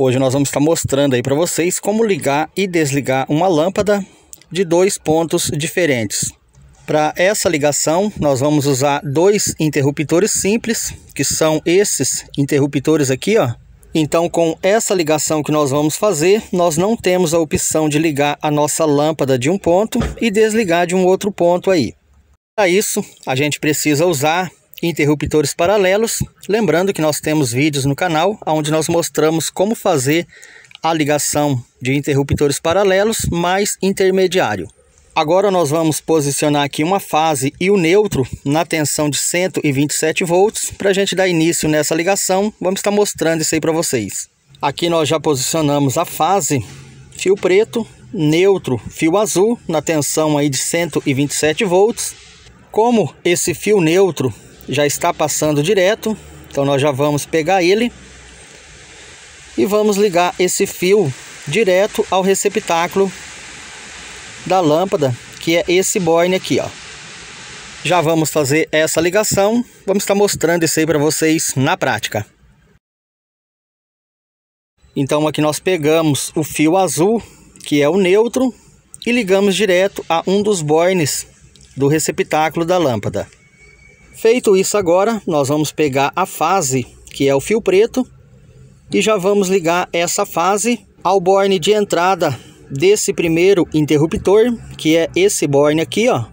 Hoje nós vamos estar mostrando aí para vocês como ligar e desligar uma lâmpada de dois pontos diferentes. Para essa ligação, nós vamos usar dois interruptores simples, que são esses interruptores aqui, ó. Então, com essa ligação que nós vamos fazer, nós não temos a opção de ligar a nossa lâmpada de um ponto e desligar de um outro ponto aí. Para isso, a gente precisa usar interruptores paralelos. Lembrando que nós temos vídeos no canal onde nós mostramos como fazer a ligação de interruptores paralelos mais intermediário. Agora nós vamos posicionar aqui uma fase e o neutro na tensão de 127 volts para a gente dar início nessa ligação. Vamos estar mostrando isso aí para vocês. Aqui nós já posicionamos a fase, fio preto, neutro, fio azul na tensão aí de 127 volts. Como esse fio neutro já está passando direto, então nós já vamos pegar ele e vamos ligar esse fio direto ao receptáculo da lâmpada, que é esse borne aqui, ó. Já vamos fazer essa ligação, vamos estar mostrando isso aí para vocês na prática. Então aqui nós pegamos o fio azul, que é o neutro, e ligamos direto a um dos bornes do receptáculo da lâmpada. Feito isso agora, nós vamos pegar a fase, que é o fio preto, e já vamos ligar essa fase ao borne de entrada desse primeiro interruptor, que é esse borne aqui, ó.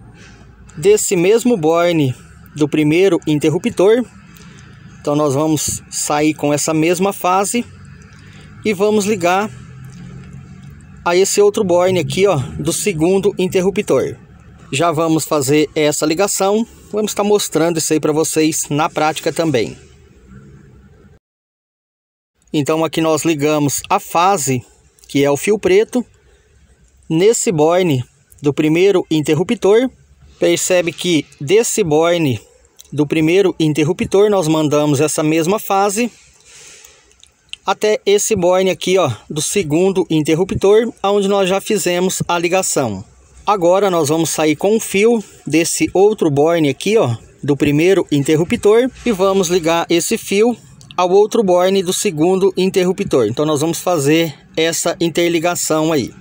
Desse mesmo borne do primeiro interruptor. Então nós vamos sair com essa mesma fase e vamos ligar a esse outro borne aqui, ó, do segundo interruptor. Já vamos fazer essa ligação Vamos estar mostrando isso aí para vocês na prática também. Então aqui nós ligamos a fase, que é o fio preto, nesse borne do primeiro interruptor. Percebe que desse borne do primeiro interruptor nós mandamos essa mesma fase até esse borne aqui, ó, do segundo interruptor, onde nós já fizemos a ligação. Agora nós vamos sair com o fio desse outro borne aqui, ó, do primeiro interruptor e vamos ligar esse fio ao outro borne do segundo interruptor. Então nós vamos fazer essa interligação aí.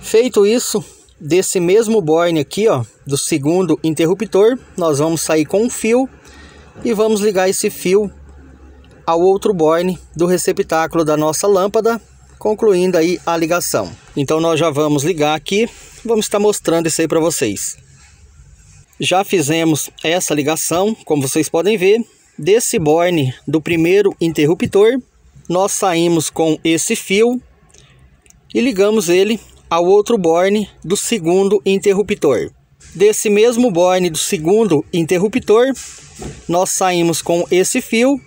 Feito isso, desse mesmo borne aqui, ó, do segundo interruptor, nós vamos sair com o fio e vamos ligar esse fio ao outro borne do receptáculo da nossa lâmpada, concluindo aí a ligação. Então nós já vamos ligar aqui vamos estar mostrando isso aí para vocês. Já fizemos essa ligação, como vocês podem ver, desse borne do primeiro interruptor, nós saímos com esse fio e ligamos ele ao outro borne do segundo interruptor. Desse mesmo borne do segundo interruptor, nós saímos com esse fio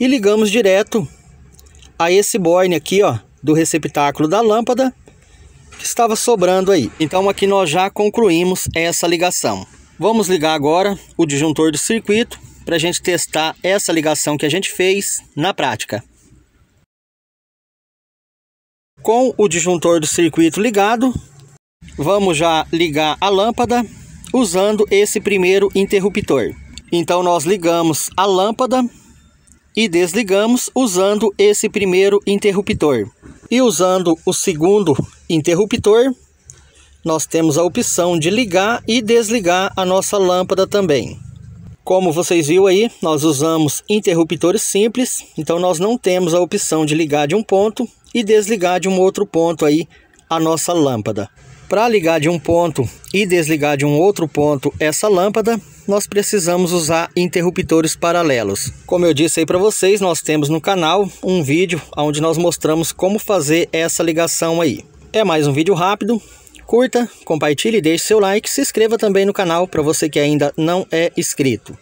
e ligamos direto a esse borne aqui, ó, do receptáculo da lâmpada que estava sobrando aí. Então aqui nós já concluímos essa ligação. Vamos ligar agora o disjuntor do circuito para a gente testar essa ligação que a gente fez na prática. Com o disjuntor do circuito ligado, vamos já ligar a lâmpada usando esse primeiro interruptor. Então nós ligamos a lâmpada e desligamos usando esse primeiro interruptor. E usando o segundo interruptor, nós temos a opção de ligar e desligar a nossa lâmpada também. Como vocês viram aí, nós usamos interruptores simples, então nós não temos a opção de ligar de um ponto e desligar de um outro ponto aí a nossa lâmpada. Para ligar de um ponto e desligar de um outro ponto essa lâmpada, nós precisamos usar interruptores paralelos. Como eu disse aí para vocês, nós temos no canal um vídeo onde nós mostramos como fazer essa ligação aí. É mais um vídeo rápido, curta, compartilhe, deixe seu like, se inscreva também no canal para você que ainda não é inscrito.